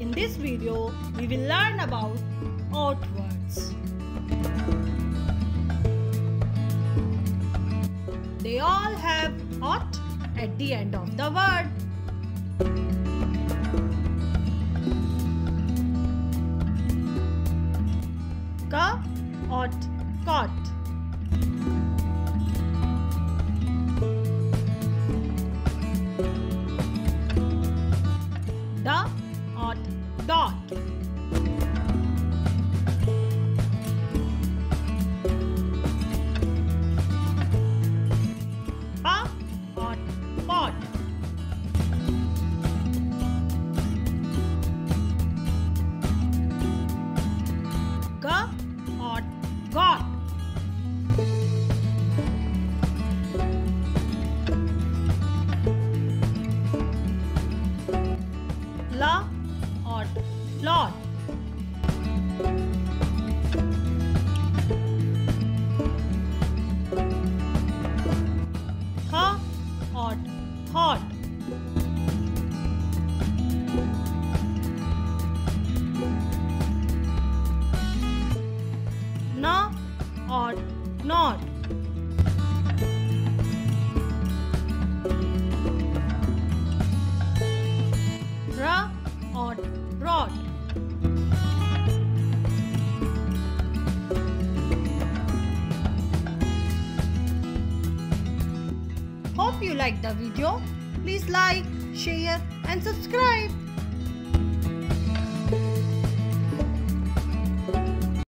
In this video, we will learn about oath words. They all have ot at the end of the word. Ka, ot, cot. Ot, got. La, ot, lot. Ha, ot, hot. Not. Ra, ot, rot. Hope you liked the video. Please like, share and subscribe.